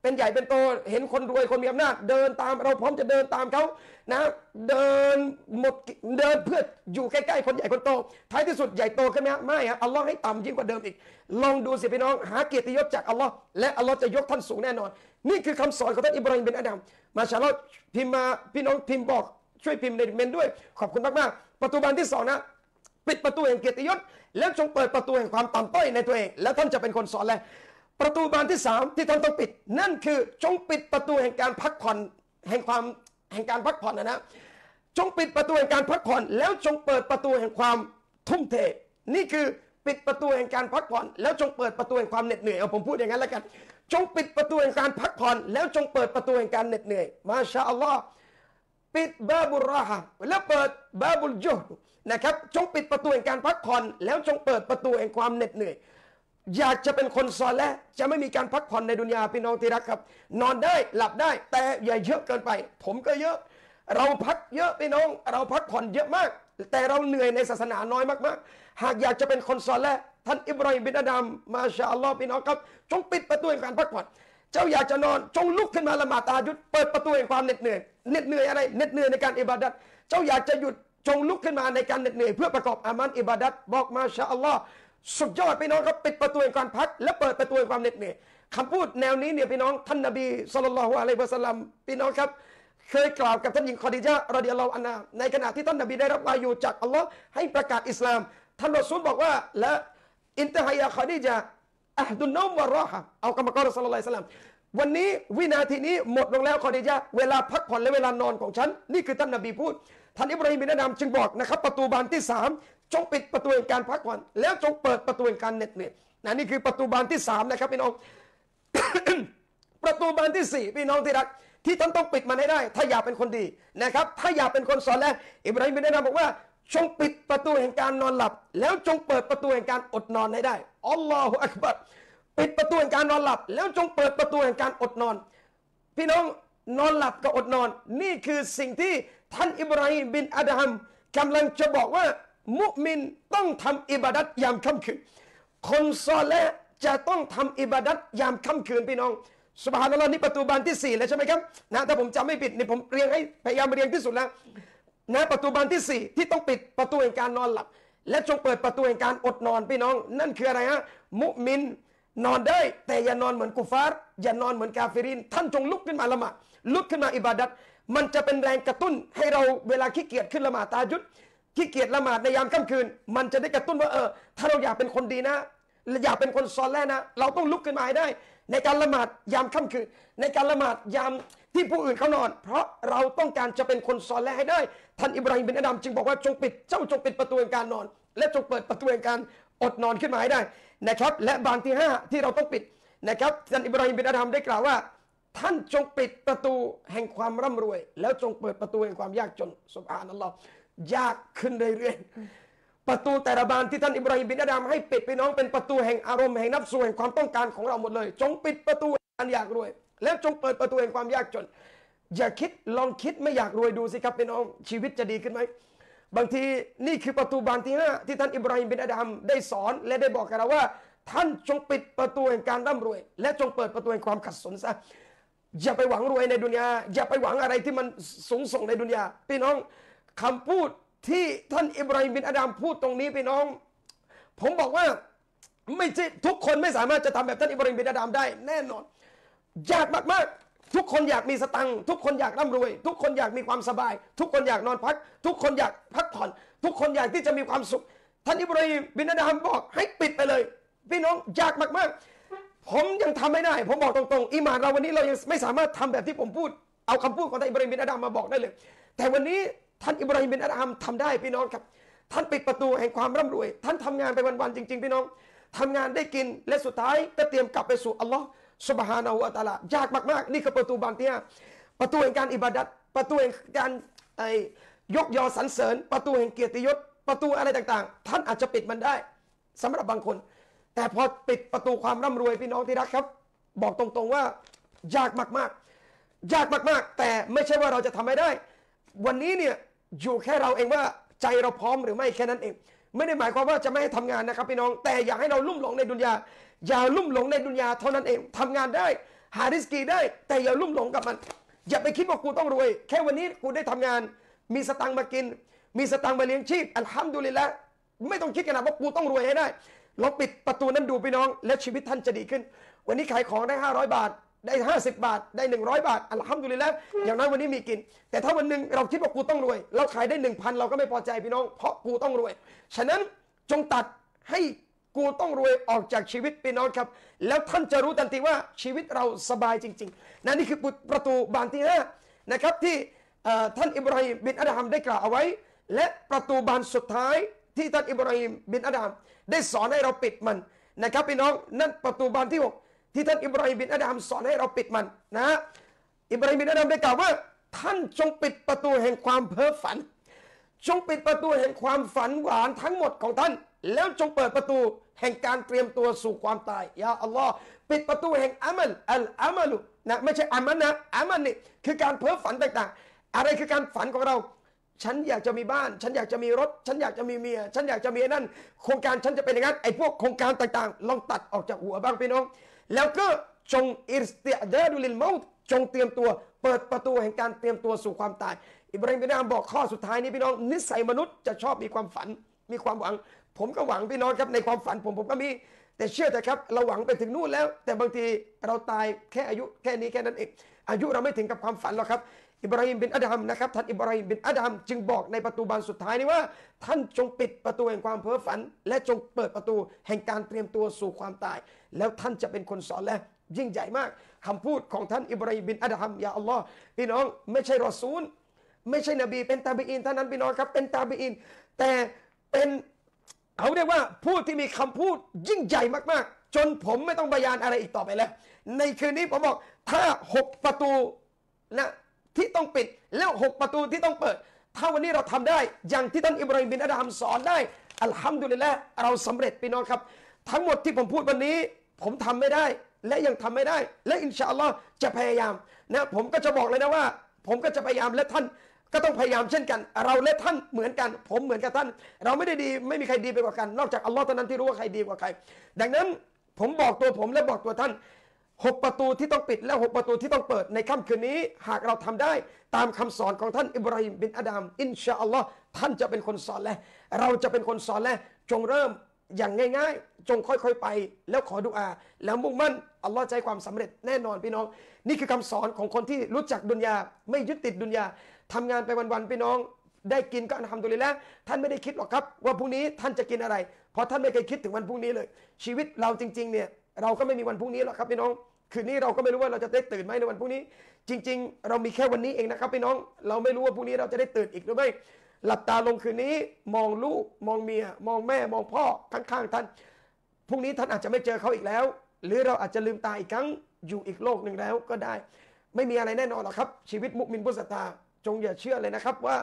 เป็นใหญ่เป็นโต เห็นคนรวยคนมีอำนาจเดินตาม เราพร้อมจะเดินตามเขา นะเดินหมดเดินเพื่ออยู่ใกล้ๆคนใหญ่คนโต ท้ายที่สุดใหญ่โตขึ้นไหมฮะไม่ฮะอัลลอฮ์ให้ต่ำยิ่งกว่าเดิมอีก ลองดูสิพี่น้องหาเกียรติยศจากอัลลอฮ์และอัลลอฮ์จะยกท่านสูงแน่นอน นี่คือคำสอนของท่านอิบราฮิมเป็นอาดัมมาชาลอพิมพ์มาพี่น้องพิมพ์บอกช่วยพิมพ์ในเมนด้วย ขอบคุณมากๆประตูบานที่สองนะปิดประตูแห่งเกียรติยศแล้วจงเปิดประตูแห่งความต่ำต้อยในตัวเอง แล้วท่านจะเป็นคนสอนแลวประตูบานที่สามที่ท่านต้องปิด นั่นคือจงปิดประตูแห่งการพักผ่อนแห่งความ แห่งการพักผ่อนนะนะ จงปิดประตูแห่งการพักผ่อน แล้วจงเปิดประตูแห่งความทุ่มเท นี่คือปิดประตูแห่งการพักผ่อน แล้วจงเปิดประตูแห่งความเหน็ดเหนื่อยเอาผมพูดอย่างนั้นแล้วกัน จงปิดประตูแห่งการพักผ่อน แล้วจงเปิดประตูแห่งการเหน็ดเหนื่อย มาชาอัลลอฮ์ปิดบาบุราฮะแล้วเปิดบาบุลจุนะครับ จงปิดประตูแห่งการพักผ่อน แล้วจงเปิดประตูแห่งความเหน็ดเหนื่อย อยากจะเป็นคนซอลและจะไม่มีการพักผ่อนในดุนยาพี่น้องที่รักครับ นอนได้หลับได้ แต่อย่าเยอะเกินไป ผมก็เยอะ เราพักเยอะพี่น้อง เราพักผ่อนเยอะมาก แต่เราเหนื่อยในศาสนาน้อยมากๆ หากอยากจะเป็นคนซอลและท่านอิบราฮิมบินอาดัมมาชาอัลลอฮ์พี่น้องครับ จงปิดประตูแห่งการพักผ่อนเจ้าอยากจะนอนจงลุกขึ้นมาละหมาดตาหยุดเปิดประตูแห่งความเหน็ดเหนื่อยเหน็ดเหนื่อยอะไรเหน็ดเหนื่อยในการอิบาดัตเจ้าอยากจะหยุดจงลุกขึ้นมาในการเหน็ดเหนื่อยเพื่อประกอบอามันอิบาดัตบอกมาชาอัลลอฮ์ สุดยอดพี่น้องครับปิดประตูแห่งการพัก และเปิดประตูแห่งความเหน็ดเหนื่อยคำพูดแนวนี้เนี่ยพี่น้องท่านนบีสุลต่านละฮ์อะลัยฮิวะสัลลัมพี่น้องครับ เคยกล่าวกับท่านหญิงคอดิจารอดิยัลลอฮุอันนาในขณะที่ท่านนบีได้รับวายุจากอัลลอฮ์ให้ประกาศอิสลาม ท่านรอซูลบอกว่าและอินตะฮัยาคอดิจาอะฮดุนนอมวะรอฮะเอากรรมกรสัลลัลลอฮุอะลัยฮิวะสัลลัมวันนี้วินาทีนี้หมดลงแล้วคอดิจาเวลาพักผ่อนและเวลานอนของฉันนี่คือท่านนบีพูดท่านอิบราฮิมบินอามจึงบอกนะครับประตูบานที่สาม จงปิดประตูแห่งการพักผ่อนแล้วจงเปิดประตูแห่งการเหน็ดเหนื่อยนะนี่คือประตูบานที่สามนะครับพี่น้อง ประตูบานที่สี่พี่น้องที่รัก ที่ท่านต้องปิดมันให้ได้ ถ้าอยากเป็นคนดีนะครับ ถ้าอยากเป็นคนสอนแล้วอิบราฮิมบินอาดัมบอกว่า จงปิดประตูแห่งการนอนหลับ แล้วจงเปิดประตูแห่งการอดนอนให้ได้อัลลอฮฺอักบัรปิดประตูแห่งการนอนหลับ แล้วจงเปิดประตูแห่งการอดนอน พี่น้องนอนหลับกับอดนอน นี่คือสิ่งที่ท่านอิบราฮิมบินอาดัมกำลังจะบอกว่า มุมินต้องทำอิบาดัตยามค่ำคืน คนซอและจะต้องทำอิบาดัตยามค่ำคืนพี่น้องสุบฮานัลลอฮ์นี่ประตูบานที่สี่แล้วใช่ไหมครับนะถ้าผมจำไม่ผิดนี่ผมเรียงให้พยายามเรียงที่สุดแล้วนะประตูบานที่สี่ที่ต้องปิดประตูแห่งการนอนหลับ และจงเปิดประตูแห่งการอดนอนพี่น้อง นั่นคืออะไรฮะมุมินนอนได้แต่อย่านอนเหมือนกุฟาร์อย่านอนเหมือนกาเฟริน ท่านจงลุกขึ้นมาละหมาดลุกขึ้นมาอิบาดัตมันจะเป็นแรงกระตุ้นให้เราเวลาขี้เกียจขึ้นละหมาดตาจุด ขี้เกียจละหมาดในยามค่ำคืน มันจะได้กระตุ้นว่าเออ ถ้าเราอยากเป็นคนดีนะ อยากเป็นคนซอนแล่นะ เราต้องลุกขึ้นมาให้ได้ ในการละหมาดยามค่ำคืน ในการละหมาดยามที่ผู้อื่นเขานอน เพราะเราต้องการจะเป็นคนซอนแล่ให้ได้ ท่านอิบราฮิมบินอดัมจึงบอกว่าจงปิดเจ้าจงปิดประตูแห่งการนอน และจงเปิดประตูแห่งการอดนอนขึ้นมาให้ได้นะครับ และบานที่ห้าที่เราต้องปิดนะครับท่านอิบราฮิมบินอดัมได้กล่าวว่า ท่านจงปิดประตูแห่งความร่ำรวย แล้วจงเปิดประตูแห่งความยากจนสุบฮานัลลอฮ์ ยากขึ้นเรื่อยๆ ประตูแต่ละบานที่ท่านอิบราฮิมบินอาดัมให้ปิดไปน้องเป็นประตูแห่งอารมณ์แห่งนับสูแห่งความต้องการของเราหมดเลย จงปิดประตูแห่งการอยากรวย แล้วจงเปิดประตูแห่งความยากจน อย่าคิดลองคิดไม่อยากรวยดูสิครับพี่น้องชีวิตจะดีขึ้นไหมบางทีนี่คือประตูบานที่ห้าที่ท่านอิบราฮิมบินอาดัมได้สอนและได้บอกกับเราว่า ท่านจงปิดประตูแห่งการร่ำรวย และจงเปิดประตูแห่งความขัดสนซะอย่าไปหวังรวยในดุนยาอย่าไปหวังอะไรที่มันสูงส่งในดุนยาพี่น้อง คำพูดที่ท่านอิบราฮิมบินอาดัมพูดตรงนี้พี่น้อง ผมบอกว่าไม่ใช่ทุกคนไม่สามารถจะทำแบบท่านอิบราฮิมบินอาดัมได้ แน่นอนยากมากๆ ทุกคนอยากมีสตังค์ทุกคนอยากร่ำรวย ทุกคนอยากมีความสบาย ทุกคนอยากนอนพัก ทุกคนอยากพักผ่อน ทุกคนอยากที่จะมีความสุข ท่านอิบราฮิมบินอาดัมบอกให้ปิดไปเลย พี่น้องยากมากๆ ผมยังทำไม่ได้ ผมบอกตรงๆอิหมานเราวันนี้เรายังไม่สามารถทำแบบที่ผมพูดเอาคำพูดของท่านอิบราฮิมบินอาดัมมาบอกได้เลย แต่วันนี้ ท่านอิบราฮิมบินอาดัมทำได้พี่น้องครับ ท่านปิดประตูแห่งความร่ำรวย ท่านทำงานไปวันๆจริง ๆ พี่น้องทำงานได้กินและสุดท้ายก็เตรียมกลับไปสู่อัลลอฮ์สุบฮานาหูวะตะลายากมากๆ นี่คือประตูบานที่ห้าประตูแห่งการอิบาดัตประตูแห่งการไอ้ยกยอสรรเสริญ ประตูแห่งเกียรติยศประตูอะไรต่างๆ ท่านอาจจะปิดมันได้สำหรับบางคน แต่พอปิดประตูความร่ำรวยพี่น้องที่รักครับ บอกตรงๆว่ายากมากๆ ยากมากๆ แต่ไม่ใช่ว่าเราจะทำไม่ได้ วันนี้เนี่ย อยู่แค่เราเองว่าใจเราพร้อมหรือไม่แค่นั้นเอง ไม่ได้หมายความว่าจะไม่ให้ทำงานนะครับพี่น้องแต่อยากให้เราลุ่มหลงในดุนยาอย่าลุ่มหลงในดุนยาเท่านั้นเองทำงานได้ หาริสกีได้ แต่อย่าลุ่มหลงกับมัน อย่าไปคิดว่ากูต้องรวย แค่วันนี้กูได้ทำงาน มีสตังค์มากิน มีสตังค์มาเลี้ยงชีพอัลฮัมดุลิลละไม่ต้องคิดขนาดว่ากูต้องรวยให้ได้ลองปิดประตูนั้นดูพี่น้อง และชีวิตท่านจะดีขึ้น วันนี้ขายของได้ 500 บาท ได้ 50 บาทได้ 100 บาทอัลฮัมดุลิลละอย่างน้อยวันนี้มีกิน แต่ถ้าวันหนึ่งเราคิดว่ากูต้องรวย เราขายได้ 1,000 เราก็ไม่พอใจพี่น้อง เพราะกูต้องรวย ฉะนั้นจงตัดให้กูต้องรวยออกจากชีวิตพี่น้องครับ แล้วท่านจะรู้ทันทีว่าชีวิตเราสบายจริงๆนะนี่คือประตูบานที่ห้านะครับที่ท่านอิบราฮิมบินอัดฮัมได้กล่าวเอาไว้ และประตูบานสุดท้ายที่ท่านอิบราฮิมบินอัดฮัมได้สอนให้เราปิดมันนะครับพี่น้องนั่นประตูบานที่หก ที่ท่านอิบราฮิมบินอัดฮัมสอนให้เราปิดมันนะอิบราฮิมบินอาดัมได้กล่าวว่า ท่านจงปิดประตูแห่งความเพ้อฝัน จงปิดประตูแห่งความฝันหวานทั้งหมดของท่าน แล้วจงเปิดประตูแห่งการเตรียมตัวสู่ความตายยาอัลลอฮ์ปิดประตูแห่งอามัลอัลอามัลุนะไม่ใช่อามันนะอามันนี่คือการเพ้อฝันต่างๆ อะไรคือการฝันของเรา ฉันอยากจะมีบ้าน ฉันอยากจะมีรถ ฉันอยากจะมีเมีย ฉันอยากจะมีนั่น โครงการฉันจะเป็นอย่างนั้นไอ้พวกโครงการต่างๆ ลองตัดออกจากหัวบ้างพี่น้อง แล้วก็จงอิสติอาดาดุลิลมาต์จงเตรียมตัว เปิดประตูแห่งการเตรียมตัวสู่ความตาย อิบราฮิมบินอามบอกข้อสุดท้ายนี้พี่น้องนิสัยมนุษย์จะชอบมีความฝันมีความหวัง ผมก็หวังพี่น้องครับในความฝันผมผมก็มี แต่เชื่อแต่ครับ เราหวังไปถึงนู่นแล้ว แต่บางทีเราตายแค่อายุแค่นี้แค่นั้นเองอายุเราไม่ถึงกับความฝันหรอกครับอิบราฮิมบินอัดฮัมนะครับท่านอิบราฮิมบินอัดฮัมจึงบอกในประตูบานสุดท้ายนี้ว่า ท่านจงปิดประตูแห่งความเพ้อฝัน และจงเปิดประตูแห่งการเตรียมตัวสู่ความตาย แล้วท่านจะเป็นคนสอนและยิ่งใหญ่มากคำพูดของท่านอิบราฮิมบินอัดฮัมยาอัลลอฮ์พี่น้องไม่ใช่รอซูล ไม่ใช่นบี เป็นตาบีอินเท่านั้นพี่น้องครับ เป็นตาบีอิน แต่เป็นเขาเรียกว่าผู้ที่มีคำพูดยิ่งใหญ่มากๆ จนผมไม่ต้องบยานอะไรอีกต่อไปแล้ว ในคืนนี้ผมบอกถ้าหกประตูนะที่ต้องปิดแล้วหกประตูที่ต้องเปิด ถ้าวันนี้เราทำได้ อย่างที่ท่านอิบราฮิมบินอัดฮัมสอนได้อัลฮัมดุลิลละเราสำเร็จพี่น้องครับ ทั้งหมดที่ผมพูดวันนี้ ผมทำไม่ได้และยังทำไม่ได้ และอินชาอัลลอฮ์จะพยายามนะผมก็จะบอกเลยนะว่า ผมก็จะพยายามและท่านก็ต้องพยายามเช่นกัน เราและท่านเหมือนกัน ผมเหมือนกับท่าน เราไม่ได้ดีไม่มีใครดีไปกว่ากัน นอกจากอัลลอฮ์เท่านั้นที่รู้ว่าใครดีกว่าใคร ดังนั้นผมบอกตัวผมและบอกตัวท่านหกประตูที่ต้องปิดและหกประตูที่ต้องเปิดในค่ำคืนนี้ หากเราทำได้ตามคำสอนของท่านอิบราฮิมบินอาดามอินชาอัลลอฮ์ท่านจะเป็นคนสอนและ เราจะเป็นคนสอนและจงเริ่ม อย่างง่าย ๆ จงค่อยๆไป แล้วขอดุอา แล้วมุ่งมั่นอัลลอฮ์ใจความสำเร็จแน่นอนพี่น้อง นี่คือคำสอนของคนที่รู้จักดุนยา ไม่ยึดติดดุนยาทำงานไปวันๆพี่น้อง ได้กินก็ทำตัวเลยแล้วท่านไม่ได้คิดหรอกครับ ว่าพรุ่งนี้ท่านจะกินอะไร เพราะท่านไม่เคยคิดถึงวันพรุ่งนี้เลย ชีวิตเราจริง ๆ เนี่ยเราก็ไม่มีวันพรุ่งนี้หรอกครับพี่น้องคืนนี้เราก็ไม่รู้ว่าเราจะได้ตื่นไหมในวันพรุ่งนี้ จริง ๆ เรามีแค่วันนี้เองนะครับพี่น้อง เราไม่รู้ว่าพรุ่งนี้เราจะได้ตื่นอีกหรือไม่ หลับตาลงคืนนี้มองลูกมองเมีย มองแม่มองพ่อข้างๆท่านพรุ่งนี้ท่านอาจจะไม่เจอเขาอีกแล้ว หรือเราอาจจะลืมตาอีกครั้งอยู่อีกโลกหนึ่งแล้วก็ได้ ไม่มีอะไรแน่นอนหรอกครับ ชีวิตมุกมินผู้ศรัทธาจงอย่าเชื่อเลยนะครับว่า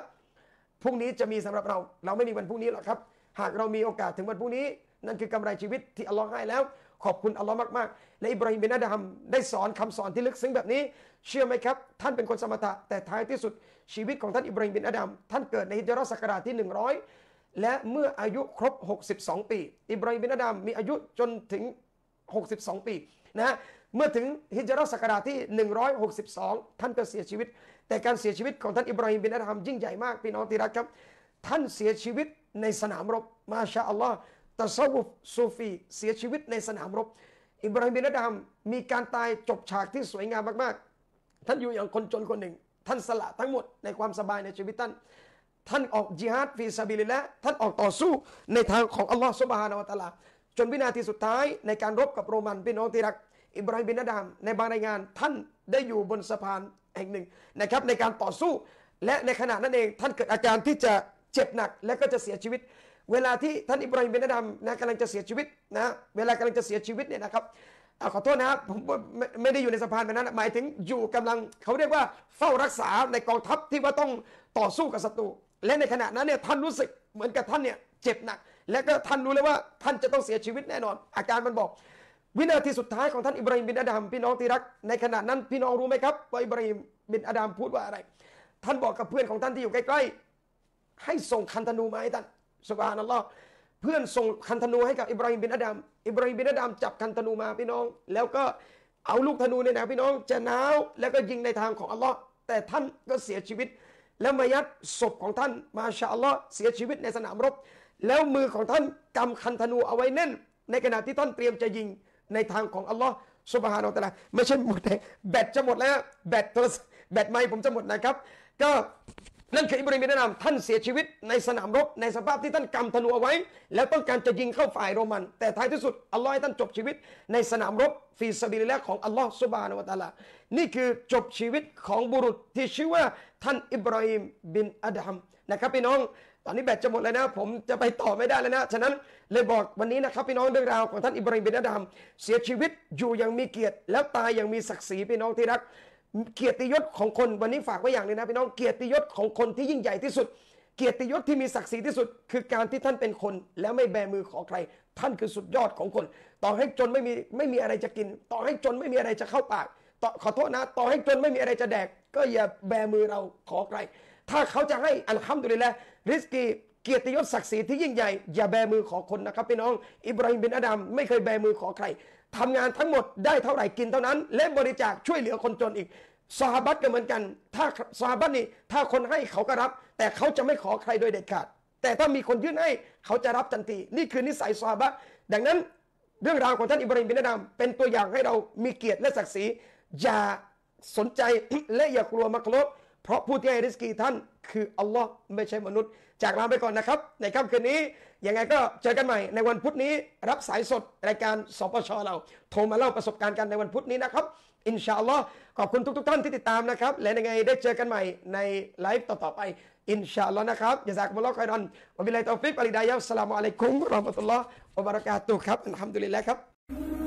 พรุ่งนี้จะมีสำหรับเรา เราไม่มีวันพรุ่งนี้หรอกครับ หากเรามีโอกาสถึงวันพรุ่งนี้ นั่นคือกำไรชีวิตที่อัลลอฮ์ให้แล้ว ขอบคุณอัลลอฮ์มากๆ และอิบราฮิมบินอาดัมได้สอนคำสอนที่ลึกซึ้งแบบนี้ เชื่อไหมครับ ท่านเป็นคนสมถะแต่ท้ายที่สุดชีวิตของท่านอิบราฮิมบินอาดัมท่านเกิดในฮิจรัสกราชที่ 100 และเมื่ออายุครบ 62 ปี อิบราฮิมบินอาดัมมีอายุจนถึง 62 ปีนะเมื่อถึงฮิจรัสกราชที่ 162 ท่านก็เสียชีวิต แต่การเสียชีวิตของท่านอิบราฮิมบินอาดัมยิ่งใหญ่มากพี่น้องที่รักครับ ท่านเสียชีวิตในสนามรบما شاء الله ตะซาวุฟซูฟีเสียชีวิตในสนามรบ อิบราฮิมบินอดัมมีการตายจบฉากที่สวยงามมากๆ ท่านอยู่อย่างคนจนคนหนึ่ง ท่านสละทั้งหมดในความสบายในชีวิตท่าน ท่านออกจิฮาด في سبيل الله ท่านออกต่อสู้ในทางของอัลลอฮ์ سبحانه وتعالى จนวินาทีสุดท้ายในการรบกับโรมันพี่น้องที่รัก อิบราฮิมบินอดัมในบางรายงานท่านได้อยู่บนสะพานแห่งหนึ่งนะครับในการต่อสู้ และในขณะนั้นเองท่านเกิดอาการที่จะเจ็บหนักและก็จะเสียชีวิต เวลาที่ท่านอิบราฮิมบินอาดัมนะกำลังจะเสียชีวิตนะเวลากำลังจะเสียชีวิตเนี่ยนะครับอขอโทษนะครับผมไม่ไม่ได้อยู่ในสะพานแบบนั้น หมายถึงอยู่กำลังเขาเรียกว่าเฝ้ารักษาในกองทัพที่ว่าต้องต่อสู้กับศัตรูและในขณะนั้นเนี่ยท่านรู้สึกเหมือนกับท่านเนี่ยเจ็บหนัก และก็ท่านรู้เลยว่าท่านจะต้องเสียชีวิตแน่นอน อาการมันบอก วินาทีสุดท้ายของท่านอิบราฮิมบินอาดัมพี่น้องที่รัก ในขณะนั้นพี่น้องรู้ไหมครับว่าอิบราฮิมบินอาดัมพูดว่าอะไร ท่านบอกกับเพื่อนของท่านที่อยู่ใกล้ๆให้ส่งคันธนูมาให้ท่าน สุบานัลลอฮ์เพื่อนส่งคันธนูให้กับอิบราฮิมบินอาดัมอิบราฮิมบินอาดัมจับคันธนูมาพี่น้อง แล้วก็เอาลูกธนูเนี่ยนะพี่น้องจะน้าวแล้วก็ยิงในทางของอัลลอฮ์แต่ท่านก็เสียชีวิต แล้วมายัดศพของท่านมาชาอัลลอฮ์เสียชีวิตในสนามรบ แล้วมือของท่านกำคันธนูเอาไว้แน่น ในขณะที่ท่านเตรียมจะยิงในทางของอัลลอฮ์ سبحان الله ไม่ใช่หมดเลยแบตจะหมดแล้วแบตโทรศัพท์แบตไมค์ผมจะหมดนะครับ ก็ นั่นคืออิบราฮิมบินอดัมท่านเสียชีวิตในสนามรบในสภาพที่ท่านกำธนูเอาไว้ แล้วต้องการจะยิงเข้าฝ่ายโรมัน แต่ท้ายที่สุดอัลลอฮ์ให้ท่านจบชีวิต ในสนามรบ في سبيل الله ของอัลลอฮ์ سبحانه وتعالى นี่คือจบชีวิตของบุรุษที่ชื่อว่าท่านอิบราฮิมบินอัดัมนะครับพี่น้องตอนนี้แบตจะหมดแล้วนะ ผมจะไปต่อไม่ได้แล้วนะ ฉะนั้นเลยบอกวันนี้นะครับพี่น้องเรื่องราวของท่านอิบราฮิมบินอัดัมเสียชีวิตอยู่อย่างมีเกียรติ แล้วตายอย่างมีศักดิ์ศรีพี่น้องที่รัก เกียรติยศของคนวันนี้ฝากไว้อย่างนึงนะพี่น้องเกียรติยศของคนที่ยิ่งใหญ่ที่สุด เกียรติยศที่มีศักดิ์ศรีที่สุด คือการที่ท่านเป็นคน แล้วไม่แบมือขอใคร ท่านคือสุดยอดของคน ต่อให้จนไม่มีไม่มีอะไรจะกิน ต่อให้จนไม่มีอะไรจะเข้าปากต่อขอโทษนะ ต่อให้จนไม่มีอะไรจะแดก ก็อย่าแบมือเราขอใคร ถ้าเขาจะให้อัลฮัมดุลิลละริสกีเกียรติยศศักดิ์ศรีที่ยิ่งใหญ่อย่าแบมือขอคนนะครับพี่น้อง อิบราฮิมบินอาดัมไม่เคยแบมือขอใคร ทำงานทั้งหมดได้เท่าไหร่กินเท่านั้น และบริจาคช่วยเหลือคนจนอีกซอฮาบัตก็เหมือนกัน ถ้าซอฮาบัตนี่ถ้าคนให้เขาก็รับ แต่เขาจะไม่ขอใครโดยเด็ดขาด แต่ถ้ามีคนยื่นให้เขาจะรับทันที นี่คือนิสัยซอฮาบะห์ดังนั้นเรื่องราวของท่านอิบราฮิมบินอามเป็นตัวอย่างให้เรามีเกียรติและศักดิ์ศรีอย่าสนใจและอย่ากลัว مخلوق เพราะผู้ที่ให้ رزق ท่านคืออัลลอฮ์ไม่ใช่มนุษย์ จากลาไปก่อนนะครับ ในค่ำคืนนี้ ยังไงก็เจอกันใหม่ในวันพุธนี้รับสายสดรายการสปชเราโทรมาเล่าประสบการณ์กันในวันพุธนี้นะครับ إن شاء الله ขอบคุณทุกๆท่านที่ติดตามนะครับ และยังไงได้เจอกันใหม่ในไลฟ์ต่อๆไป إن شاء الله นะครับ جزاكم الله خيرا وبالله التوفيق والهداية السلام عليكم ورحمة اللهวะบะเราะกาตุฮ์ครับอัลฮัมดุลิลละครับ